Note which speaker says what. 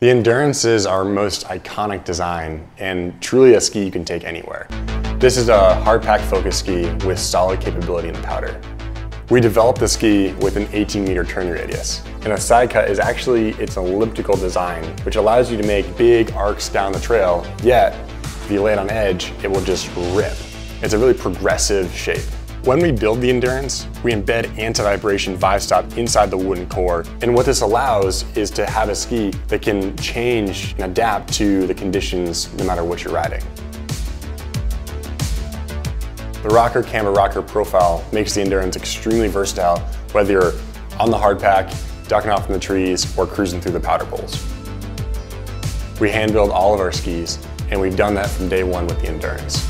Speaker 1: The Endurance is our most iconic design and truly a ski you can take anywhere. This is a hard pack focus ski with solid capability in the powder. We developed the ski with an 18 meter turn radius. And a side cut is actually, it's elliptical design, which allows you to make big arcs down the trail, yet if you lay it on edge, it will just rip. It's a really progressive shape. When we build the Endurance, we embed anti-vibration VibeStop inside the wooden core. And what this allows is to have a ski that can change and adapt to the conditions no matter what you're riding. The rocker camber rocker profile makes the Endurance extremely versatile, whether you're on the hard pack, ducking off in the trees, or cruising through the powder bowls. We hand build all of our skis, and we've done that from day one with the Endurance.